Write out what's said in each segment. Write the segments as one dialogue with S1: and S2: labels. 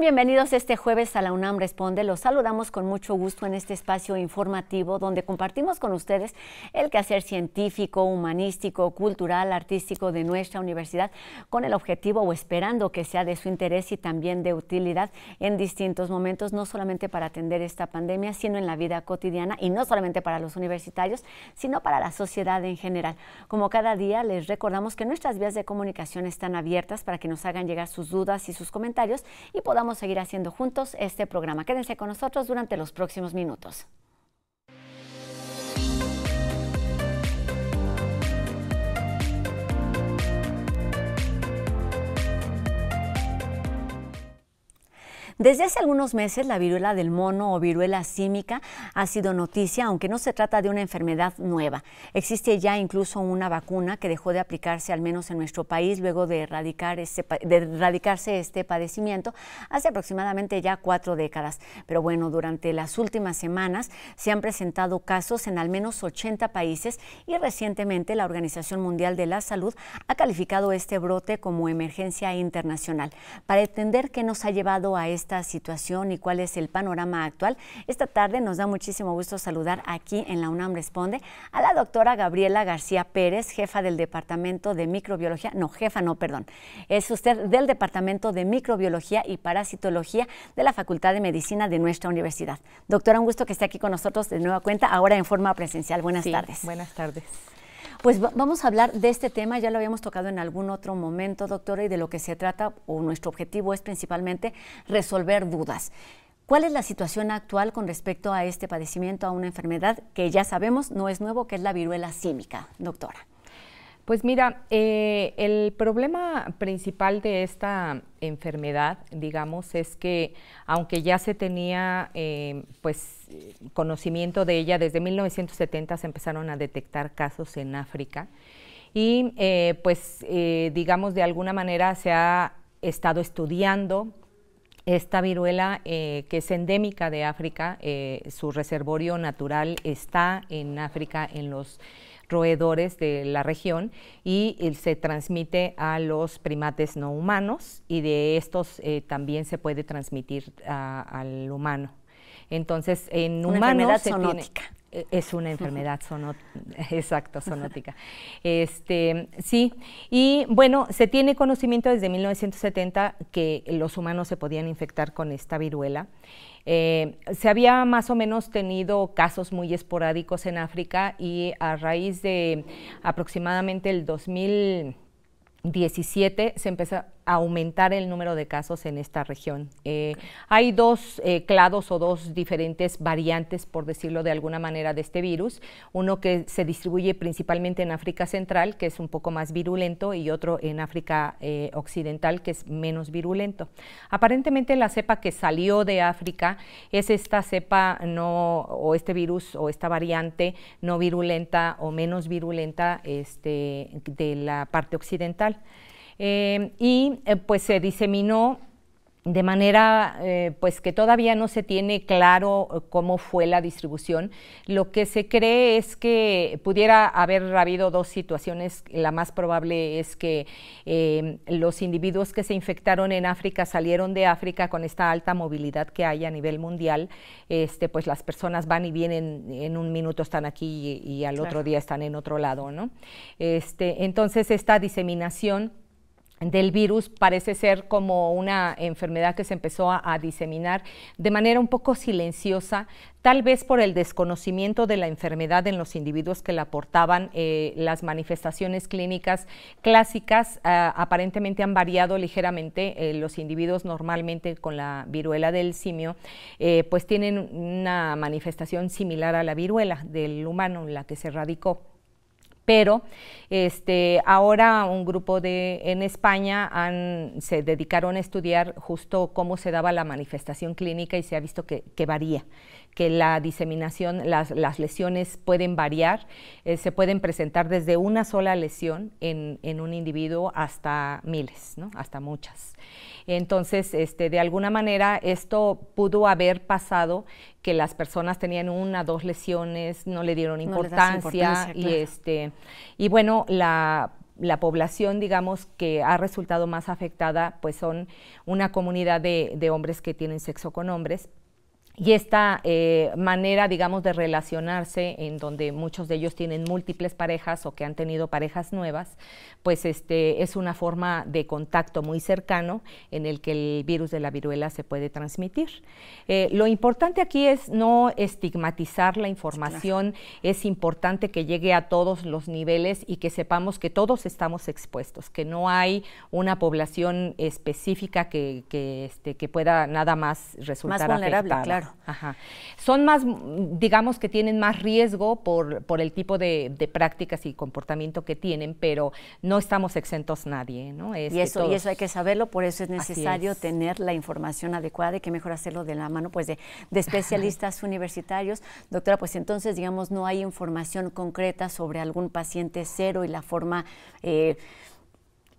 S1: Bienvenidos este jueves a la UNAM Responde. Los saludamos con mucho gusto en este espacio informativo donde compartimos con ustedes el quehacer científico, humanístico, cultural, artístico de nuestra universidad con el objetivo o esperando que sea de su interés y también de utilidad en distintos momentos, no solamente para atender esta pandemia, sino en la vida cotidiana y no solamente para los universitarios, sino para la sociedad en general. Como cada día les recordamos que nuestras vías de comunicación están abiertas para que nos hagan llegar sus dudas y sus comentarios y podamos seguir haciendo juntos este programa. Quédense con nosotros durante los próximos minutos. Desde hace algunos meses la viruela del mono o viruela símica ha sido noticia, aunque no se trata de una enfermedad nueva. Existe ya incluso una vacuna que dejó de aplicarse al menos en nuestro país luego de, erradicar este, de erradicarse este padecimiento hace aproximadamente ya cuatro décadas. Pero bueno, durante las últimas semanas se han presentado casos en al menos 80 países y recientemente la Organización Mundial de la Salud ha calificado este brote como emergencia internacional. Para entender qué nos ha llevado a este situación y cuál es el panorama actual. Esta tarde nos da muchísimo gusto saludar aquí en la UNAM Responde a la doctora Gabriela García Pérez, jefa del Departamento de Microbiología, no, jefa no, perdón, es usted del Departamento de Microbiología y Parasitología de la Facultad de Medicina de nuestra universidad. Doctora, un gusto que esté aquí con nosotros de nueva cuenta, ahora en forma presencial. Buenas tardes.
S2: Buenas tardes.
S1: Pues vamos a hablar de este tema, ya lo habíamos tocado en algún otro momento, doctora, y de lo que se trata, o nuestro objetivo es principalmente resolver dudas. ¿Cuál es la situación actual con respecto a este padecimiento, a una enfermedad que ya sabemos no es nuevo, que es la viruela símica, doctora?
S2: Pues mira, eh, el problema principal de esta enfermedad, digamos, es que aunque ya se tenía eh, pues conocimiento de ella, desde 1970 se empezaron a detectar casos en África y eh, pues digamos de alguna manera se ha estado estudiando esta viruela que es endémica de África, su reservorio natural está en África en los roedores de la región y se transmite a los primates no humanos y de estos eh, también se puede transmitir al humano. Entonces, en humanos se tiene, e, es una enfermedad exacto, sonótica. Este, sí, y bueno, se tiene conocimiento desde 1970 que los humanos se podían infectar con esta viruela. Eh, se había más o menos tenido casos muy esporádicos en África y a raíz de aproximadamente el 2017 se empezó aumentar el número de casos en esta región. Eh, hay dos eh, clados o dos diferentes variantes, por decirlo de alguna manera, de este virus. Uno que se distribuye principalmente en África Central, que es un poco más virulento, y otro en África eh, Occidental, que es menos virulento. Aparentemente la cepa que salió de África es esta cepa no, o este virus o esta variante no virulenta o menos virulenta este, de la parte occidental. Eh, y eh, pues se diseminó de manera eh, pues que todavía no se tiene claro cómo fue la distribución. Lo que se cree es que pudiera haber habido dos situaciones. La más probable es que los individuos que se infectaron en África salieron de África con esta alta movilidad que hay a nivel mundial. Este, pues las personas van y vienen, en un minuto están aquí y, al otro día están en otro lado, ¿no? Este, entonces esta diseminación del virus parece ser como una enfermedad que se empezó a, diseminar de manera un poco silenciosa, tal vez por el desconocimiento de la enfermedad en los individuos que la portaban. Eh, las manifestaciones clínicas clásicas ah, aparentemente han variado ligeramente. Eh, los individuos normalmente con la viruela del simio eh, pues tienen una manifestación similar a la viruela del humano, la que se radicó pero este, ahora un grupo de, en España se dedicaron a estudiar justo cómo se daba la manifestación clínica y se ha visto que, varía que la diseminación, las, lesiones pueden variar, eh, se pueden presentar desde una sola lesión en, en un individuo hasta miles, ¿no? hasta muchas. Entonces, este, de alguna manera, esto pudo haber pasado que las personas tenían una, dos lesiones, no le dieron importancia, y este, y bueno, la la población, digamos, que ha resultado más afectada, pues son una comunidad de, de hombres que tienen sexo con hombres, y esta eh, manera, digamos, de relacionarse, en donde muchos de ellos tienen múltiples parejas o que han tenido parejas nuevas, pues este, es una forma de contacto muy cercano en el que el virus de la viruela se puede transmitir. Eh, lo importante aquí es no estigmatizar la información, es importante que llegue a todos los niveles y que sepamos que todos estamos expuestos, que no hay una población específica que, que, este, que pueda nada más resultar
S1: más vulnerable,
S2: afectada.
S1: claro.
S2: Ajá. Son más, digamos que tienen más riesgo por, por el tipo de, de, prácticas y comportamiento que tienen, pero no estamos exentos nadie, ¿no?
S1: Es y, eso, todos... y eso hay que saberlo, por eso es necesario es. tener la información adecuada y que mejor hacerlo de la mano pues de, de especialistas universitarios. Doctora, pues entonces, digamos, no hay información concreta sobre algún paciente cero y la forma... Eh,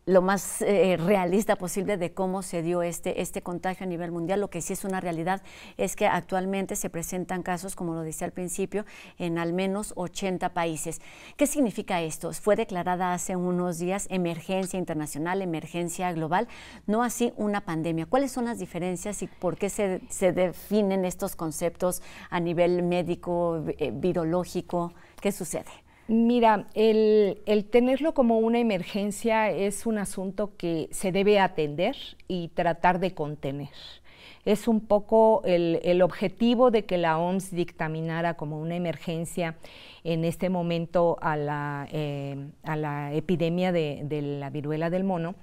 S1: lo más eh, realista posible de cómo se dio este, este contagio a nivel mundial. Lo que sí es una realidad es que actualmente se presentan casos, como lo decía al principio, en al menos 80 países. ¿Qué significa esto? Fue declarada hace unos días emergencia internacional, emergencia global, no así una pandemia. ¿Cuáles son las diferencias y por qué se, se definen estos conceptos a nivel médico, eh, virológico? ¿Qué sucede?
S2: Mira, el, tenerlo como una emergencia es un asunto que se debe atender y tratar de contener. Es un poco el, objetivo de que la OMS dictaminara como una emergencia en este momento a la, eh, a la epidemia de, de la viruela del mono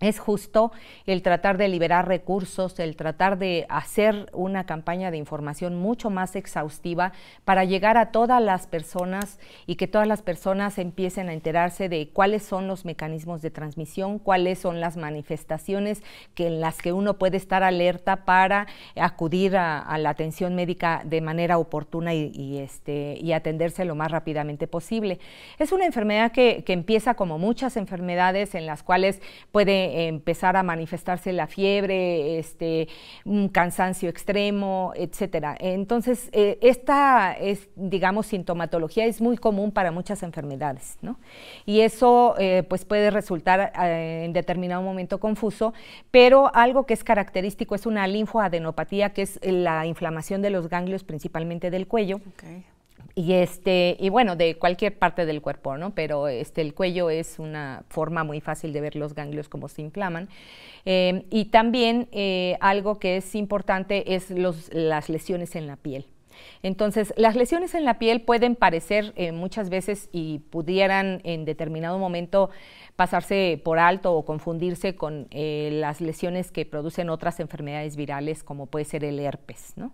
S2: es justo el tratar de liberar recursos, el tratar de hacer una campaña de información mucho más exhaustiva para llegar a todas las personas y que todas las personas empiecen a enterarse de cuáles son los mecanismos de transmisión, cuáles son las manifestaciones que en las que uno puede estar alerta para acudir a, la atención médica de manera oportuna y, y, este, y atenderse lo más rápidamente posible. Es una enfermedad que, que empieza como muchas enfermedades en las cuales puede empezar a manifestarse la fiebre, este, un cansancio extremo, etcétera. Entonces, eh, esta es, digamos, sintomatología es muy común para muchas enfermedades, ¿no? Y eso, eh, pues, puede resultar eh, en determinado momento confuso, pero algo que es característico es una linfoadenopatía, que es la inflamación de los ganglios, principalmente del cuello. Y este y bueno de cualquier parte del cuerpo no pero este el cuello es una forma muy fácil de ver los ganglios como se inflaman eh, y también eh, algo que es importante es los, las lesiones en la piel entonces, las lesiones en la piel pueden parecer eh, muchas veces y pudieran en determinado momento pasarse por alto o confundirse con eh, las lesiones que producen otras enfermedades virales, como puede ser el herpes. ¿no?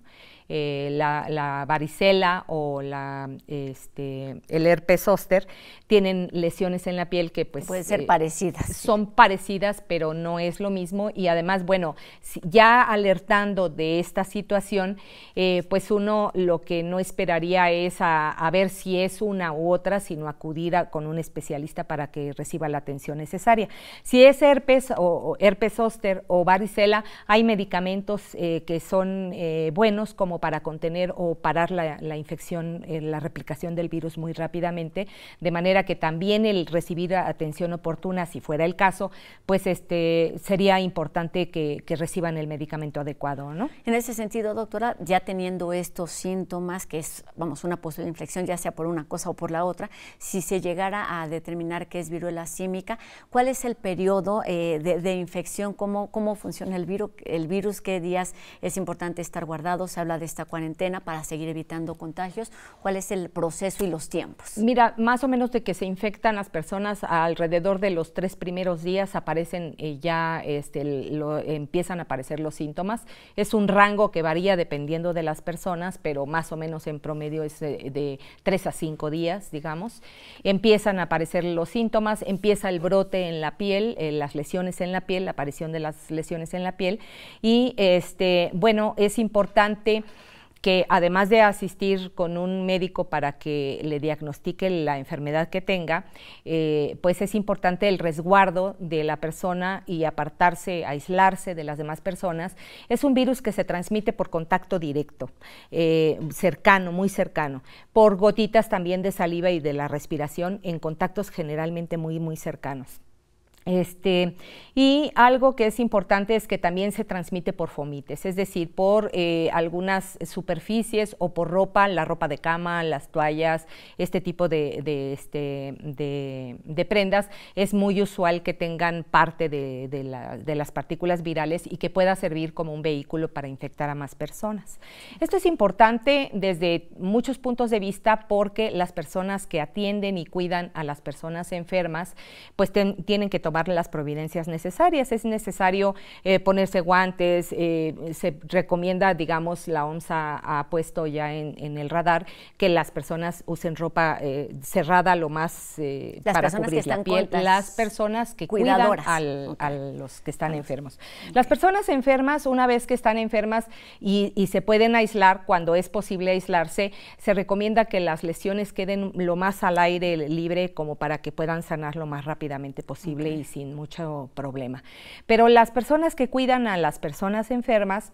S2: Eh, la, la, varicela o la, este, el herpes zóster tienen lesiones en la piel que pues
S1: pueden ser eh, parecidas.
S2: Son parecidas, pero no es lo mismo y además, bueno, ya alertando de esta situación, eh, pues uno lo que no esperaría es a, a, ver si es una u otra, sino acudir a, con un especialista para que reciba la atención necesaria. Si es herpes o, o herpes zóster o varicela, hay medicamentos eh, que son eh, buenos como para contener o parar la, infección, eh, la replicación del virus muy rápidamente, de manera que también el recibir atención oportuna, si fuera el caso, pues este sería importante que, que reciban el medicamento adecuado, ¿no?
S1: En ese sentido, doctora, ya teniendo estos síntomas, que es, vamos, una posible infección, ya sea por una cosa o por la otra, si se llegara a determinar que es viruela símica, ¿cuál es el periodo eh, de, de, infección? ¿Cómo, ¿Cómo funciona el virus? ¿El virus? ¿Qué días es importante estar guardado? Se habla de esta cuarentena para seguir evitando contagios? ¿Cuál es el proceso y los tiempos?
S2: Mira, más o menos de que se infectan las personas alrededor de los tres primeros días aparecen eh, ya, este, empiezan a aparecer los síntomas. Es un rango que varía dependiendo de las personas, pero más o menos en promedio es de, de tres a cinco días, digamos. Empiezan a aparecer los síntomas, empieza el brote en la piel, eh, las lesiones en la piel, la aparición de las lesiones en la piel y este, bueno, es importante que además de asistir con un médico para que le diagnostique la enfermedad que tenga, eh, pues es importante el resguardo de la persona y apartarse, aislarse de las demás personas. Es un virus que se transmite por contacto directo, eh, cercano, muy cercano, por gotitas también de saliva y de la respiración en contactos generalmente muy, muy cercanos. Este, y algo que es importante es que también se transmite por fomites, es decir, por eh, algunas superficies o por ropa, la ropa de cama, las toallas, este tipo de, este, prendas, es muy usual que tengan parte de, las partículas virales y que pueda servir como un vehículo para infectar a más personas. Esto es importante desde muchos puntos de vista porque las personas que atienden y cuidan a las personas enfermas, pues tienen que tomar las providencias necesarias. Es necesario eh, ponerse guantes, eh, se recomienda, digamos, la OMS ha, puesto ya en, el radar que las personas usen ropa eh, cerrada lo más para cubrir la piel. Las personas que cuidan a los que están enfermos. Las personas enfermas, una vez que están enfermas y, y se pueden aislar, cuando es posible aislarse, se recomienda que las lesiones queden lo más al aire libre como para que puedan sanar lo más rápidamente posible y sin mucho problema. Pero las personas que cuidan a las personas enfermas,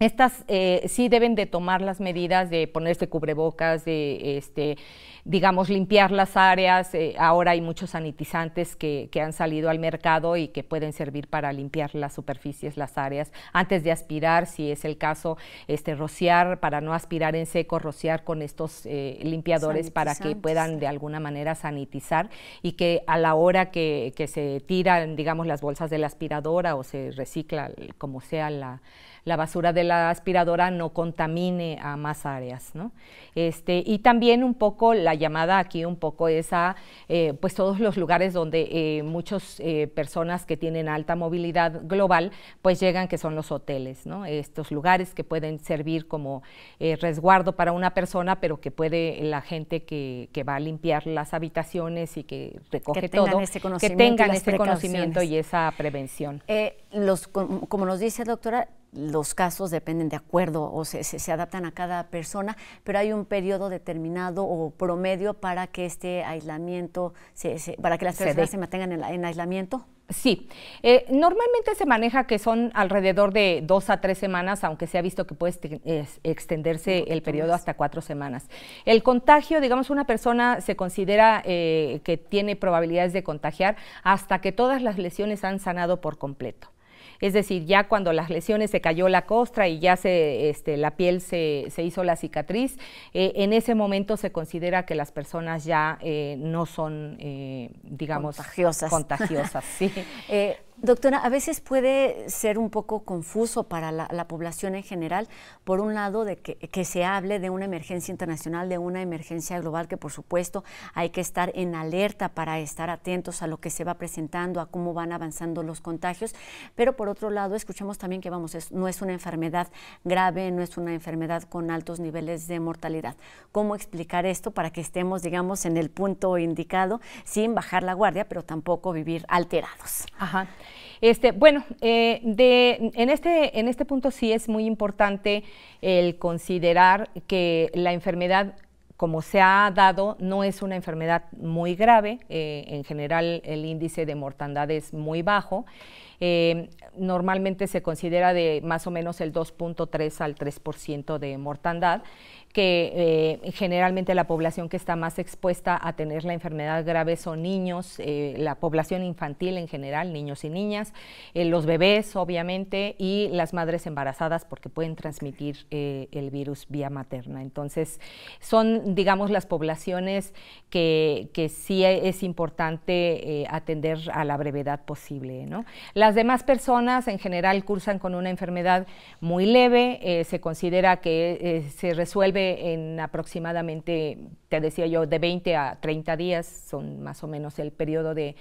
S2: estas eh, sí deben de tomar las medidas de ponerse cubrebocas, de, este, digamos, limpiar las áreas. Eh, ahora hay muchos sanitizantes que, han salido al mercado y que pueden servir para limpiar las superficies, las áreas, antes de aspirar, si es el caso, este, rociar, para no aspirar en seco, rociar con estos eh, limpiadores para que puedan de alguna manera sanitizar y que a la hora que, que se tiran, digamos, las bolsas de la aspiradora o se recicla, como sea la la basura de la aspiradora no contamine a más áreas. ¿no? Este, y también un poco la llamada aquí un poco es a eh, pues todos los lugares donde eh, muchas eh, personas que tienen alta movilidad global pues llegan que son los hoteles, ¿no? estos lugares que pueden servir como resguardo para una persona pero que puede la gente que, que, va a limpiar las habitaciones y que recoge todo, que tengan ese conocimiento y esa prevención.
S1: los, como nos dice doctora, los casos dependen de acuerdo o se, se, adaptan a cada persona, pero hay un periodo determinado o promedio para que este aislamiento, se, para que las personas se, mantengan en, aislamiento.
S2: Sí, eh, normalmente se maneja que son alrededor de dos a tres semanas, aunque se ha visto que puede extenderse el periodo hasta cuatro semanas. El contagio, digamos, una persona se considera eh, que tiene probabilidades de contagiar hasta que todas las lesiones han sanado por completo es decir, ya cuando las lesiones se cayó la costra y ya se, este, la piel se, hizo la cicatriz, eh, en ese momento se considera que las personas ya eh, no son, eh, digamos,
S1: contagiosas.
S2: contagiosas sí.
S1: Doctora, a veces puede ser un poco confuso para la, población en general, por un lado, de que, se hable de una emergencia internacional, de una emergencia global, que por supuesto hay que estar en alerta para estar atentos a lo que se va presentando, a cómo van avanzando los contagios, pero por otro lado, escuchemos también que vamos, no es una enfermedad grave, no es una enfermedad con altos niveles de mortalidad. ¿Cómo explicar esto para que estemos, digamos, en el punto indicado, sin bajar la guardia, pero tampoco vivir alterados?
S2: Ajá. Este, bueno, eh, de, en, este, en este punto sí es muy importante el considerar que la enfermedad como se ha dado, no es una enfermedad muy grave. Eh, en general, el índice de mortandad es muy bajo. Eh, normalmente se considera de más o menos el 2.3 al 3% de mortandad que eh, generalmente la población que está más expuesta a tener la enfermedad grave son niños, eh, la población infantil en general, niños y niñas, eh, los bebés obviamente y las madres embarazadas porque pueden transmitir el virus vía materna. Entonces son, digamos, las poblaciones que, que sí es importante atender a la brevedad posible. ¿no? Las demás personas en general cursan con una enfermedad muy leve, se considera que se resuelve en aproximadamente, te decía yo, de 20 a 30 días, son más o menos el periodo de,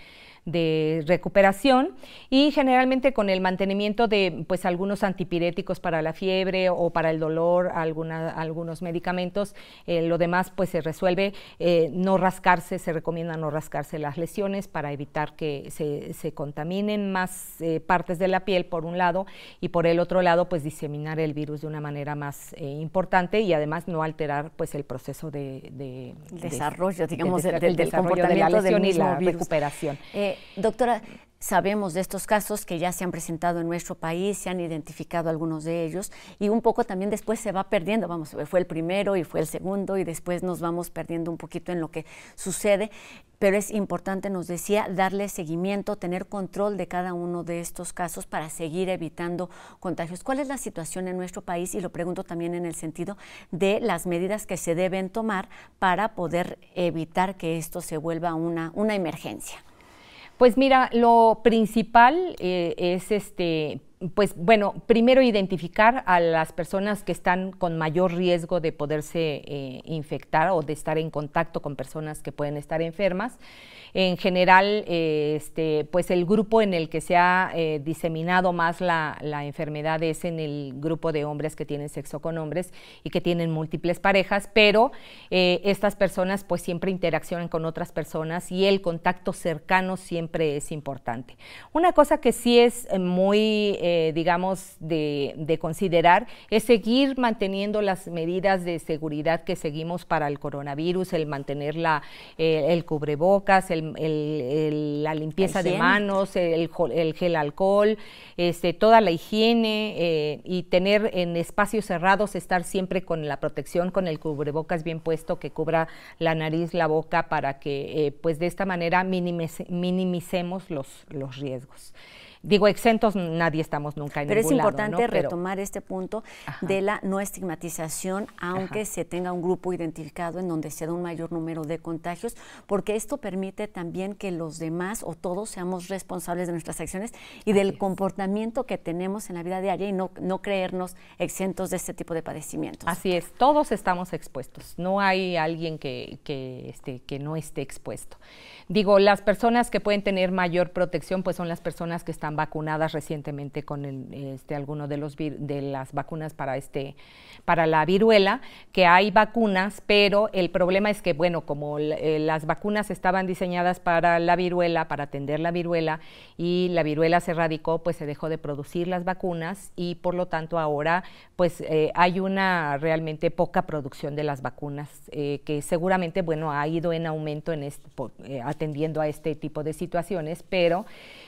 S2: de recuperación y generalmente con el mantenimiento de pues algunos antipiréticos para la fiebre o para el dolor, alguna, algunos medicamentos, eh, lo demás pues se resuelve, eh, no rascarse, se recomienda no rascarse las lesiones para evitar que se, se contaminen más eh, partes de la piel, por un lado, y por el otro lado, pues diseminar el virus de una manera más importante y además no alterar pues el proceso de,
S1: desarrollo, digamos, del, del, comportamiento de la y la
S2: recuperación.
S1: Doctora, Sabemos de estos casos que ya se han presentado en nuestro país, se han identificado algunos de ellos y un poco también después se va perdiendo, vamos, fue el primero y fue el segundo y después nos vamos perdiendo un poquito en lo que sucede, pero es importante, nos decía, darle seguimiento, tener control de cada uno de estos casos para seguir evitando contagios. ¿Cuál es la situación en nuestro país? Y lo pregunto también en el sentido de las medidas que se deben tomar para poder evitar que esto se vuelva una, una emergencia.
S2: Pues mira, lo principal eh, es este, pues bueno, primero identificar a las personas que están con mayor riesgo de poderse eh, infectar o de estar en contacto con personas que pueden estar enfermas. En general, eh, este, pues el grupo en el que se ha eh, diseminado más la, enfermedad es en el grupo de hombres que tienen sexo con hombres y que tienen múltiples parejas, pero estas personas pues siempre interaccionan con otras personas y el contacto cercano siempre es importante. Una cosa que sí es muy, digamos, de, de considerar es seguir manteniendo las medidas de seguridad que seguimos para el coronavirus, el mantener la, el cubrebocas, el la limpieza de manos, el, gel alcohol, este, toda la higiene eh, y tener en espacios cerrados, estar siempre con la protección, con el cubrebocas bien puesto que cubra la nariz, la boca, para que eh, pues de esta manera minimicemos los, los riesgos. Digo, exentos nadie estamos nunca en
S1: Pero
S2: es
S1: importante retomar este punto de la no estigmatización, aunque se tenga un grupo identificado en donde se da un mayor número de contagios, porque esto permite también que los demás o todos seamos responsables de nuestras acciones y del comportamiento que tenemos en la vida diaria y no, no creernos exentos de este tipo de padecimientos.
S2: Así es, todos estamos expuestos, no hay alguien que, que, este, que no esté expuesto. Digo, las personas que pueden tener mayor protección pues son las personas que están vacunadas recientemente con este, alguno de, los de las vacunas para, este, para la viruela, que hay vacunas, pero el problema es que, bueno, como eh, las vacunas estaban diseñadas para la viruela, para atender la viruela, y la viruela se erradicó, pues se dejó de producir las vacunas y por lo tanto ahora pues eh, hay una realmente poca producción de las vacunas, eh, que seguramente, bueno, ha ido en aumento en este, atendiendo a este tipo de situaciones, pero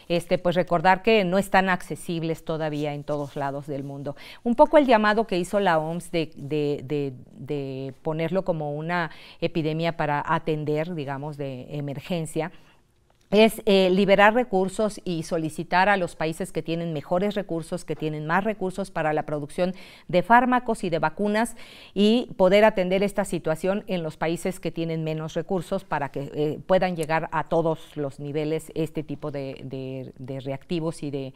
S2: este, pues recordar que no están accesibles todavía en todos lados del mundo. Un poco el llamado que hizo la OMS de, de ponerlo como una epidemia para atender, digamos, de emergencia es eh, liberar recursos y solicitar a los países que tienen mejores recursos, que tienen más recursos para la producción de fármacos y de vacunas y poder atender esta situación en los países que tienen menos recursos para que eh, puedan llegar a todos los niveles este tipo de, reactivos y de,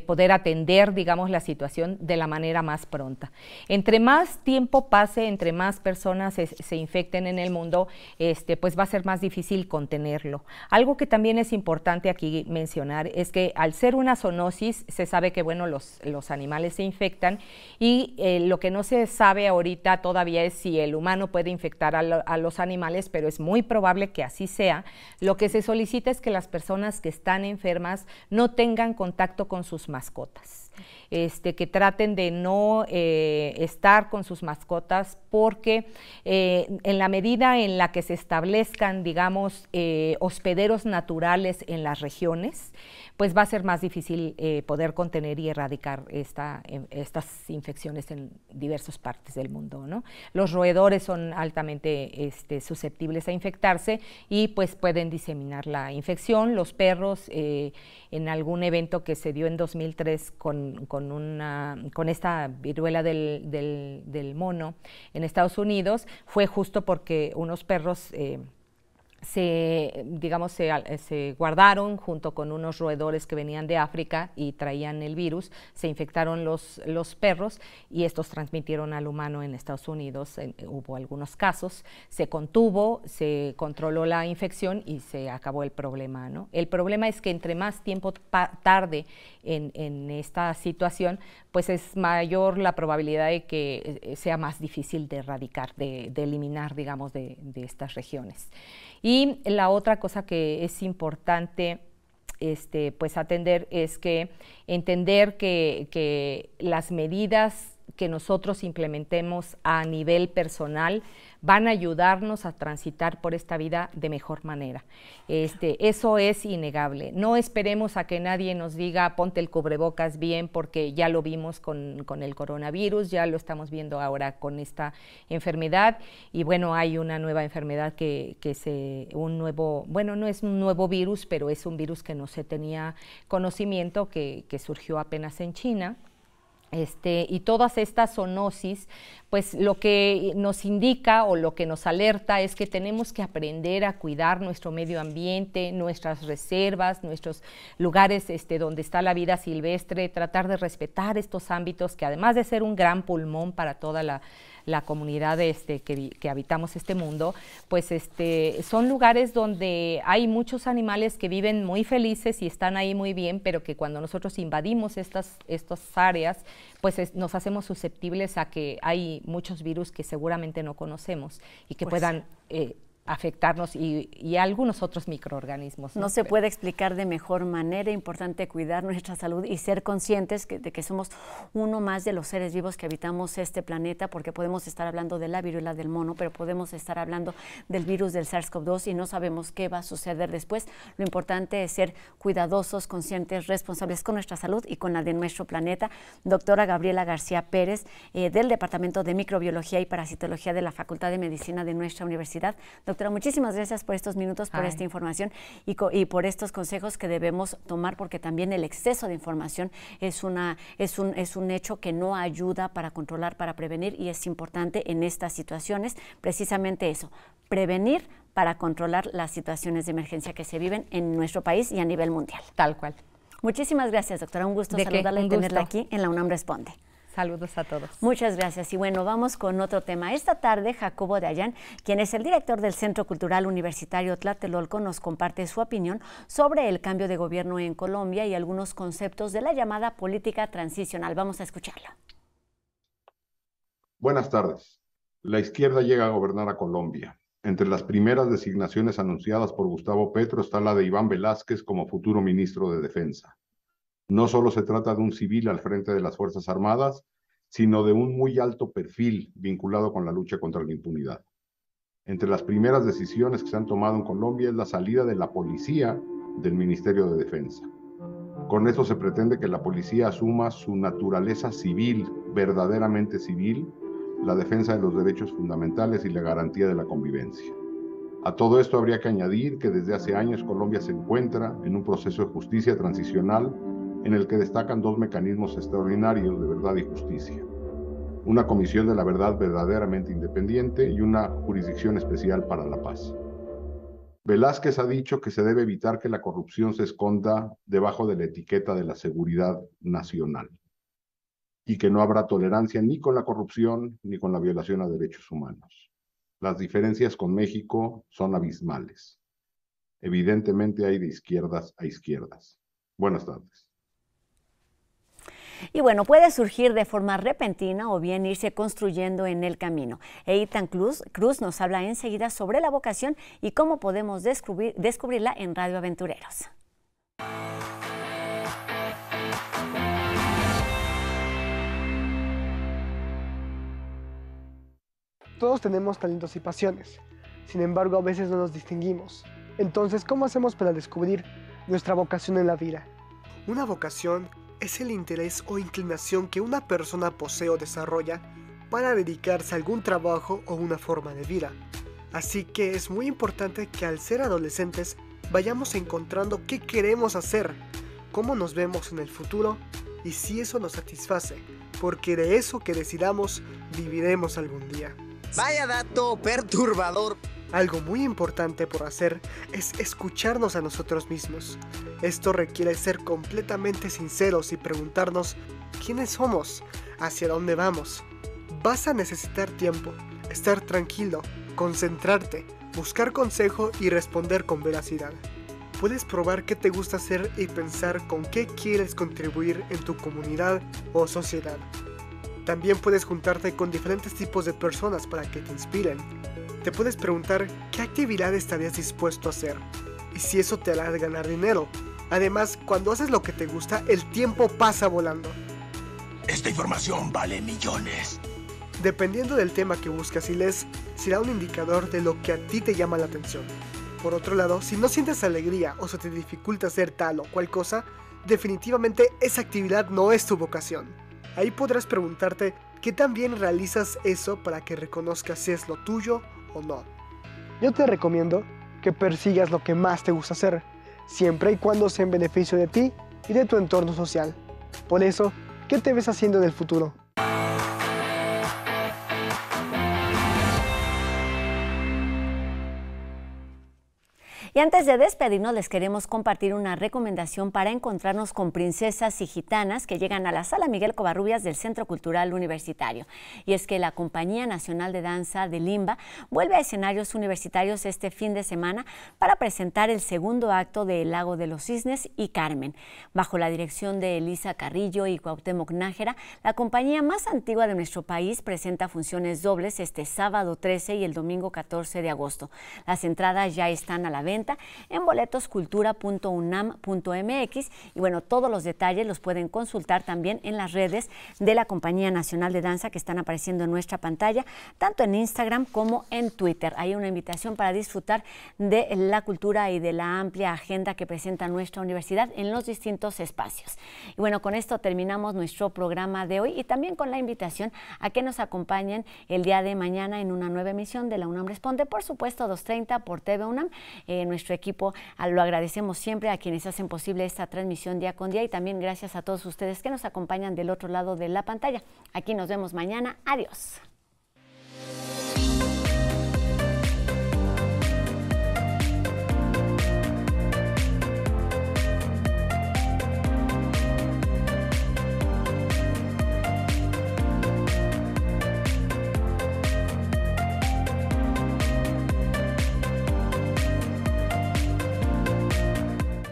S2: poder atender, digamos, la situación de la manera más pronta. Entre más tiempo pase, entre más personas se, infecten en el mundo, este, pues va a ser más difícil contenerlo. Algo que también es importante aquí mencionar es que al ser una zoonosis se sabe que bueno los, los animales se infectan y eh, lo que no se sabe ahorita todavía es si el humano puede infectar a, a, los animales, pero es muy probable que así sea. Lo que se solicita es que las personas que están enfermas no tengan contacto con sus mascotas este, que traten de no eh, estar con sus mascotas porque eh, en la medida en la que se establezcan, digamos, eh, hospederos naturales en las regiones, pues va a ser más difícil poder contener y erradicar esta, estas infecciones en diversas partes del mundo. ¿no? Los roedores son altamente este, susceptibles a infectarse y pues pueden diseminar la infección. Los perros, en algún evento que se dio en 2003 con con, esta viruela del, del, mono en Estados Unidos fue justo porque unos perros eh, se, digamos, se, guardaron junto con unos roedores que venían de África y traían el virus, se infectaron los, los perros y estos transmitieron al humano en Estados Unidos. hubo algunos casos, se contuvo, se controló la infección y se acabó el problema. ¿no? El problema es que entre más tiempo tarde en, en, esta situación, pues es mayor la probabilidad de que eh, sea más difícil de erradicar, de, de eliminar, digamos, de, de estas regiones. Y la otra cosa que es importante este, pues atender es que entender que, que las medidas que nosotros implementemos a nivel personal van a ayudarnos a transitar por esta vida de mejor manera. Este, eso es innegable. No esperemos a que nadie nos diga ponte el cubrebocas bien porque ya lo vimos con, el coronavirus, ya lo estamos viendo ahora con esta enfermedad y bueno, hay una nueva enfermedad que, que se, un nuevo, bueno, no es un nuevo virus, pero es un virus que no se tenía conocimiento, que, que surgió apenas en China este, y todas estas zoonosis, pues lo que nos indica o lo que nos alerta es que tenemos que aprender a cuidar nuestro medio ambiente, nuestras reservas, nuestros lugares este, donde está la vida silvestre, tratar de respetar estos ámbitos que además de ser un gran pulmón para toda la, la comunidad este, que, que, habitamos este mundo, pues este, son lugares donde hay muchos animales que viven muy felices y están ahí muy bien, pero que cuando nosotros invadimos estas, estas áreas, pues nos hacemos susceptibles a que hay muchos virus que seguramente no conocemos y que pues puedan eh, afectarnos y, algunos otros microorganismos.
S1: ¿no? se puede explicar de mejor manera, importante cuidar nuestra salud y ser conscientes de que somos uno más de los seres vivos que habitamos este planeta, porque podemos estar hablando de la viruela del mono, pero podemos estar hablando del virus del SARS-CoV-2 y no sabemos qué va a suceder después. Lo importante es ser cuidadosos, conscientes, responsables con nuestra salud y con la de nuestro planeta. Doctora Gabriela García Pérez, eh, del Departamento de Microbiología y Parasitología de la Facultad de Medicina de nuestra universidad. Doctora, muchísimas gracias por estos minutos, por esta información y, y, por estos consejos que debemos tomar, porque también el exceso de información es, una, es, un, es un hecho que no ayuda para controlar, para prevenir, y es importante en estas situaciones precisamente eso, prevenir para controlar las situaciones de emergencia que se viven en nuestro país y a nivel mundial.
S2: Tal cual.
S1: Muchísimas gracias, doctora. Un gusto saludarla y tenerla aquí en la UNAM Responde.
S2: Saludos a todos.
S1: Muchas gracias. Y bueno, vamos con otro tema. Esta tarde, Jacobo de Ayán, quien es el director del Centro Cultural Universitario Tlatelolco, nos comparte su opinión sobre el cambio de gobierno en Colombia y algunos conceptos de la llamada política transicional. Vamos a escucharla.
S3: Buenas tardes. La izquierda llega a gobernar a Colombia. Entre las primeras designaciones anunciadas por Gustavo Petro está la de Iván Velázquez como futuro ministro de Defensa. No solo se trata de un civil al frente de las Fuerzas Armadas, sino de un muy alto perfil vinculado con la lucha contra la impunidad. Entre las primeras decisiones que se han tomado en Colombia es la salida de la policía del Ministerio de Defensa. Con eso se pretende que la policía asuma su naturaleza civil, verdaderamente civil, la defensa de los derechos fundamentales y la garantía de la convivencia. A todo esto habría que añadir que desde hace años Colombia se encuentra en un proceso de justicia transicional en el que destacan dos mecanismos extraordinarios de verdad y justicia. Una comisión de la verdad verdaderamente independiente y una jurisdicción especial para la paz. Velázquez ha dicho que se debe evitar que la corrupción se esconda debajo de la etiqueta de la seguridad nacional y que no habrá tolerancia ni con la corrupción ni con la violación a derechos humanos. Las diferencias con México son abismales. Evidentemente hay de izquierdas a izquierdas. Buenas tardes.
S1: Y bueno, puede surgir de forma repentina o bien irse construyendo en el camino. Eitan Cruz, Cruz nos habla enseguida sobre la vocación y cómo podemos descubrir, descubrirla en Radio Aventureros.
S4: Todos tenemos talentos y pasiones, sin embargo a veces no nos distinguimos. Entonces, ¿cómo hacemos para descubrir nuestra vocación en la vida? Una vocación es el interés o inclinación que una persona posee o desarrolla para dedicarse a algún trabajo o una forma de vida. Así que es muy importante que al ser adolescentes vayamos encontrando qué queremos hacer, cómo nos vemos en el futuro y si eso nos satisface, porque de eso que decidamos viviremos algún día.
S5: Vaya dato perturbador.
S4: Algo muy importante por hacer es escucharnos a nosotros mismos. Esto requiere ser completamente sinceros y preguntarnos quiénes somos, hacia dónde vamos. Vas a necesitar tiempo, estar tranquilo, concentrarte, buscar consejo y responder con veracidad. Puedes probar qué te gusta hacer y pensar con qué quieres contribuir en tu comunidad o sociedad. También puedes juntarte con diferentes tipos de personas para que te inspiren te puedes preguntar qué actividad estarías dispuesto a hacer y si eso te hará ganar dinero Además, cuando haces lo que te gusta, el tiempo pasa volando.
S6: Esta información vale millones.
S4: Dependiendo del tema que buscas y lees, será un indicador de lo que a ti te llama la atención. Por otro lado, si no sientes alegría o se te dificulta hacer tal o cual cosa, definitivamente esa actividad no es tu vocación. Ahí podrás preguntarte qué tan bien realizas eso para que reconozcas si es lo tuyo o no. Yo te recomiendo que persigas lo que más te gusta hacer, siempre y cuando sea en beneficio de ti y de tu entorno social. Por eso, ¿qué te ves haciendo en el futuro?
S1: Y antes de despedirnos, les queremos compartir una recomendación para encontrarnos con princesas y gitanas que llegan a la Sala Miguel Covarrubias del Centro Cultural Universitario. Y es que la Compañía Nacional de Danza de Limba vuelve a escenarios universitarios este fin de semana para presentar el segundo acto de El Lago de los Cisnes y Carmen. Bajo la dirección de Elisa Carrillo y Cuauhtémoc Nájera, la compañía más antigua de nuestro país presenta funciones dobles este sábado 13 y el domingo 14 de agosto. Las entradas ya están a la venta en boletoscultura.unam.mx y bueno, todos los detalles los pueden consultar también en las redes de la Compañía Nacional de Danza que están apareciendo en nuestra pantalla, tanto en Instagram como en Twitter. Hay una invitación para disfrutar de la cultura y de la amplia agenda que presenta nuestra universidad en los distintos espacios. Y bueno, con esto terminamos nuestro programa de hoy y también con la invitación a que nos acompañen el día de mañana en una nueva emisión de la UNAM Responde, por supuesto 2.30 por TV UNAM. Eh, nuestro equipo. Ah, lo agradecemos siempre a quienes hacen posible esta transmisión día con día y también gracias a todos ustedes que nos acompañan del otro lado de la pantalla. Aquí nos vemos mañana. Adiós.